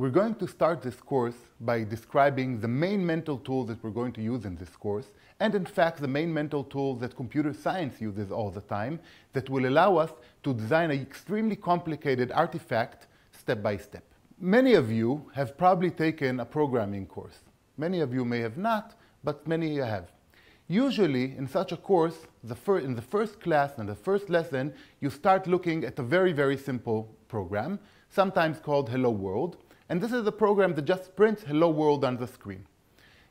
We're going to start this course by describing the main mental tools that we're going to use in this course, and in fact the main mental tools that computer science uses all the time that will allow us to design an extremely complicated artifact step by step. Many of you have probably taken a programming course. Many of you may have not, but many have. Usually, in such a course, the in the first class and the first lesson, you start looking at a very, very simple program, sometimes called Hello World. And this is a program that just prints Hello World on the screen.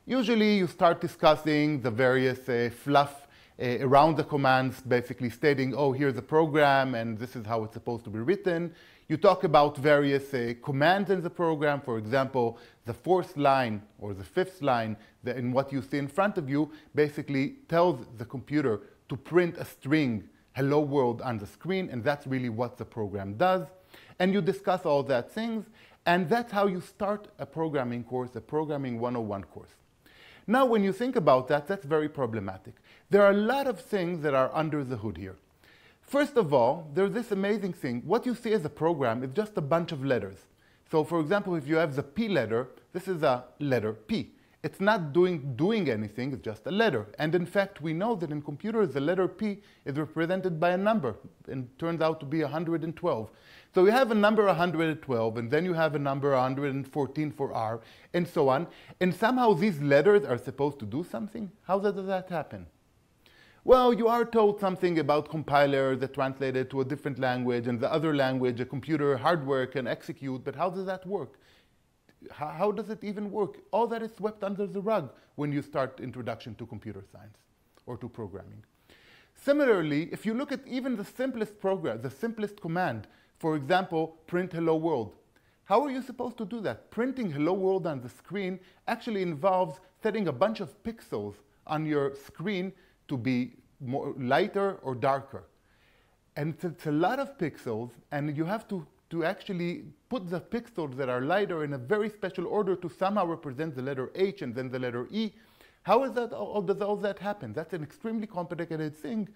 Usually, you start discussing the various uh, fluff uh, around the commands, basically stating, oh, here's a program, and this is how it's supposed to be written. You talk about various uh, commands in the program. For example, the fourth line or the fifth line in what you see in front of you basically tells the computer to print a string hello world on the screen, and that's really what the program does. And you discuss all that things, and that's how you start a programming course, a programming 101 course. Now, when you think about that, that's very problematic. There are a lot of things that are under the hood here. First of all, there's this amazing thing. What you see as a program is just a bunch of letters. So for example, if you have the P letter, this is a letter P. It's not doing, doing anything, it's just a letter. And in fact, we know that in computers, the letter P is represented by a number and turns out to be 112. So you have a number 112, and then you have a number 114 for R, and so on. And somehow these letters are supposed to do something? How does that happen? Well, you are told something about compilers that translate it to a different language, and the other language a computer hardware can execute, but how does that work? How, how does it even work? All that is swept under the rug when you start introduction to computer science or to programming. Similarly, if you look at even the simplest program, the simplest command, for example, print hello world, how are you supposed to do that? Printing hello world on the screen actually involves setting a bunch of pixels on your screen to be more lighter or darker. And it's a lot of pixels, and you have to, to actually put the pixels that are lighter in a very special order to somehow represent the letter H and then the letter E. How is that, how does all that happen? That's an extremely complicated thing,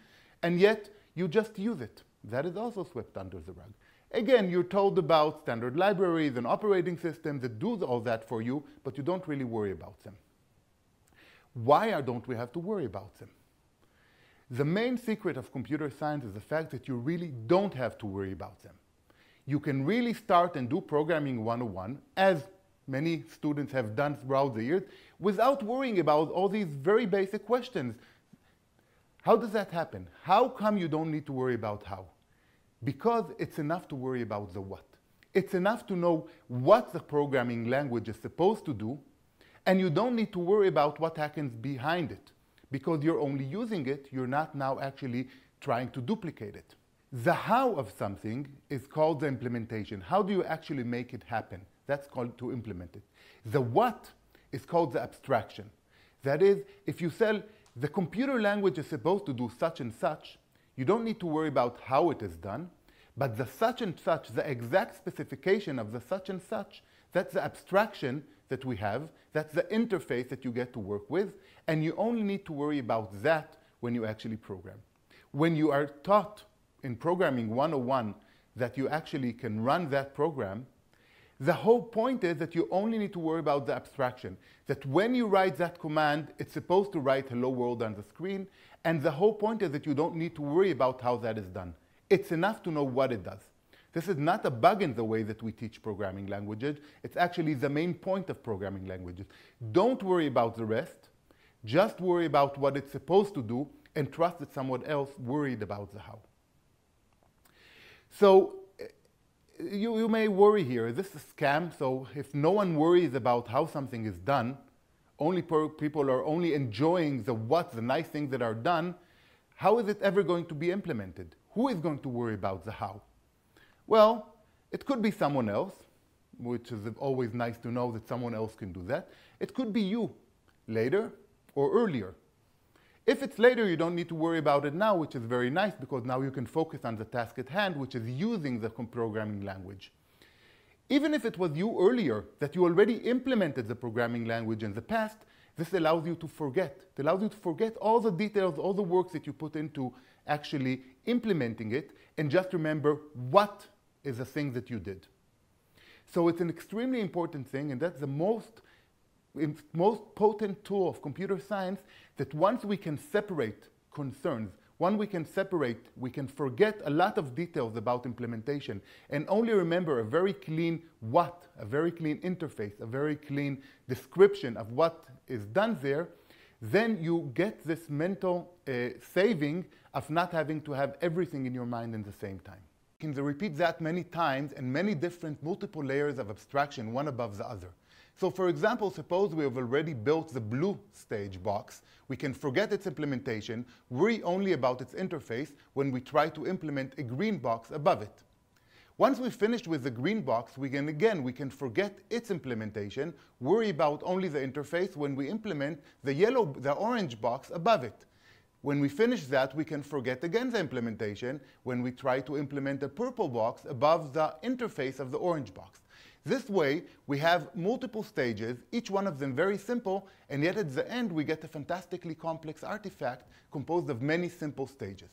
and yet you just use it. That is also swept under the rug. Again, you're told about standard libraries and operating systems that do all that for you, but you don't really worry about them. Why don't we have to worry about them? The main secret of computer science is the fact that you really don't have to worry about them. You can really start and do programming 101, as many students have done throughout the years, without worrying about all these very basic questions. How does that happen? How come you don't need to worry about how? Because it's enough to worry about the what. It's enough to know what the programming language is supposed to do, and you don't need to worry about what happens behind it because you're only using it, you're not now actually trying to duplicate it. The how of something is called the implementation. How do you actually make it happen? That's called to implement it. The what is called the abstraction. That is, if you sell the computer language is supposed to do such and such, you don't need to worry about how it is done, but the such and such, the exact specification of the such and such, that's the abstraction that we have. That's the interface that you get to work with. And you only need to worry about that when you actually program. When you are taught in programming 101 that you actually can run that program, the whole point is that you only need to worry about the abstraction. That when you write that command, it's supposed to write hello world on the screen. And the whole point is that you don't need to worry about how that is done. It's enough to know what it does. This is not a bug in the way that we teach programming languages. It's actually the main point of programming languages. Don't worry about the rest. Just worry about what it's supposed to do and trust that someone else worried about the how. So eh, you, you may worry here, is this a scam? So if no one worries about how something is done, only people are only enjoying the what, the nice things that are done, how is it ever going to be implemented? Who is going to worry about the how? Well, it could be someone else, which is always nice to know that someone else can do that. It could be you, later or earlier. If it's later, you don't need to worry about it now, which is very nice because now you can focus on the task at hand, which is using the programming language. Even if it was you earlier, that you already implemented the programming language in the past, this allows you to forget. It allows you to forget all the details, all the work that you put into actually implementing it, and just remember what is the thing that you did. So it's an extremely important thing, and that's the most, most potent tool of computer science that once we can separate concerns, when we can separate, we can forget a lot of details about implementation and only remember a very clean what, a very clean interface, a very clean description of what is done there, then you get this mental uh, saving of not having to have everything in your mind in the same time. You can repeat that many times and many different multiple layers of abstraction, one above the other. So for example, suppose we have already built the blue stage box. We can forget its implementation, worry only about its interface when we try to implement a green box above it. Once we've finished with the green box, we can again, we can forget its implementation, worry about only the interface when we implement the yellow, the orange box above it. When we finish that, we can forget again the implementation when we try to implement a purple box above the interface of the orange box. This way, we have multiple stages, each one of them very simple, and yet at the end we get a fantastically complex artifact composed of many simple stages.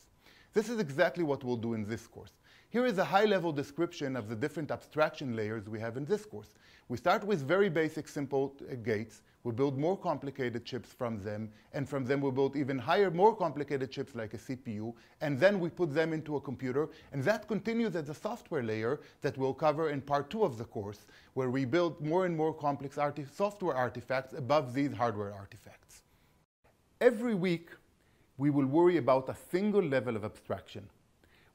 This is exactly what we'll do in this course. Here is a high-level description of the different abstraction layers we have in this course. We start with very basic, simple uh, gates. We build more complicated chips from them, and from them we build even higher, more complicated chips like a CPU, and then we put them into a computer, and that continues as a software layer that we'll cover in part two of the course, where we build more and more complex arti software artifacts above these hardware artifacts. Every week, we will worry about a single level of abstraction.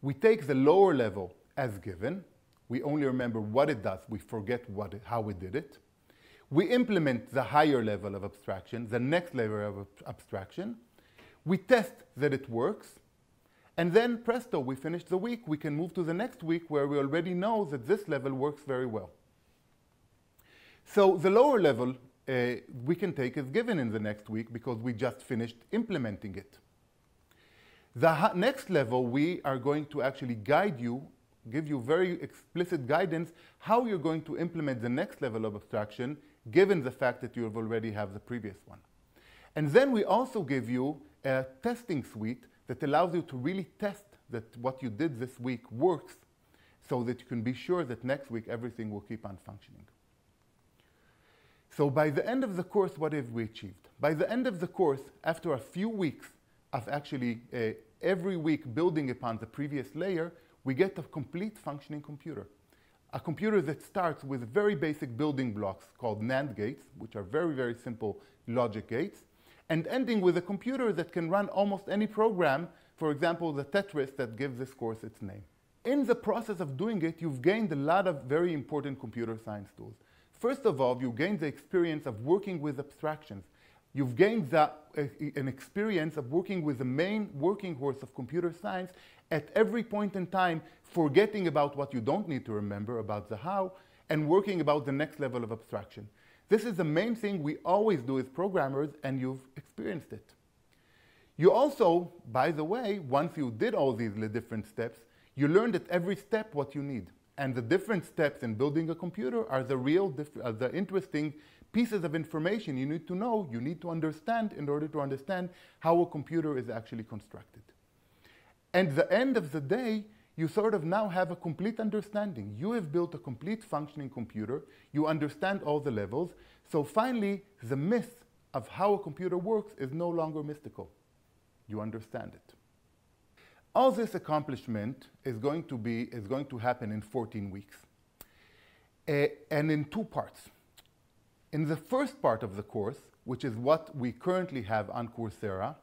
We take the lower level as given. We only remember what it does. We forget what it, how we did it. We implement the higher level of abstraction, the next level of abstraction. We test that it works. And then, presto, we finish the week. We can move to the next week where we already know that this level works very well. So the lower level uh, we can take as given in the next week because we just finished implementing it. The next level, we are going to actually guide you, give you very explicit guidance how you're going to implement the next level of abstraction, given the fact that you have already have the previous one. And then we also give you a testing suite that allows you to really test that what you did this week works so that you can be sure that next week everything will keep on functioning. So by the end of the course, what have we achieved? By the end of the course, after a few weeks of actually uh, every week building upon the previous layer, we get a complete functioning computer. A computer that starts with very basic building blocks called NAND gates, which are very, very simple logic gates, and ending with a computer that can run almost any program, for example, the Tetris that gives this course its name. In the process of doing it, you've gained a lot of very important computer science tools. First of all, you gain the experience of working with abstractions, You've gained an experience of working with the main working horse of computer science at every point in time, forgetting about what you don't need to remember about the how, and working about the next level of abstraction. This is the main thing we always do as programmers, and you've experienced it. You also, by the way, once you did all these different steps, you learned at every step what you need. And the different steps in building a computer are the real, are the interesting pieces of information you need to know, you need to understand in order to understand how a computer is actually constructed. And the end of the day, you sort of now have a complete understanding. You have built a complete functioning computer, you understand all the levels, so finally, the myth of how a computer works is no longer mystical. You understand it. All this accomplishment is going to, be, is going to happen in 14 weeks, uh, and in two parts. In the first part of the course, which is what we currently have on Coursera,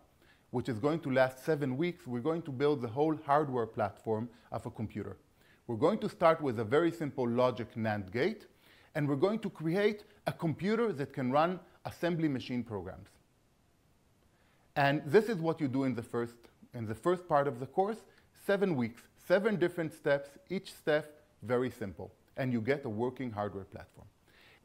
which is going to last seven weeks, we're going to build the whole hardware platform of a computer. We're going to start with a very simple logic NAND gate, and we're going to create a computer that can run assembly machine programs. And this is what you do in the first, in the first part of the course, seven weeks, seven different steps, each step very simple, and you get a working hardware platform.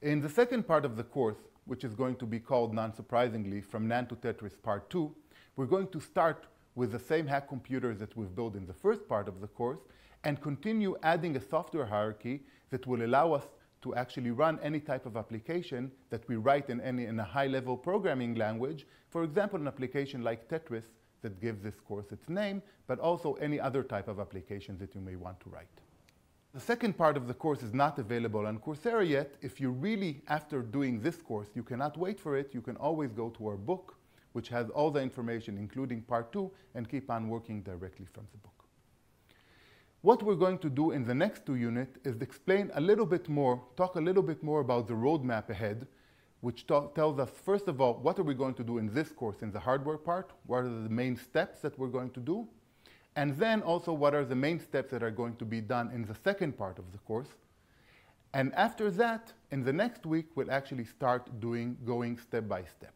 In the second part of the course, which is going to be called, non-surprisingly, From NAND to Tetris Part 2, we're going to start with the same hack computers that we've built in the first part of the course and continue adding a software hierarchy that will allow us to actually run any type of application that we write in, any, in a high-level programming language. For example, an application like Tetris that gives this course its name, but also any other type of application that you may want to write. The second part of the course is not available on Coursera yet. If you really, after doing this course, you cannot wait for it, you can always go to our book, which has all the information, including part two, and keep on working directly from the book. What we're going to do in the next two units is explain a little bit more, talk a little bit more about the roadmap ahead, which tells us, first of all, what are we going to do in this course in the hardware part? What are the main steps that we're going to do? And then also, what are the main steps that are going to be done in the second part of the course? And after that, in the next week, we'll actually start doing going step by step.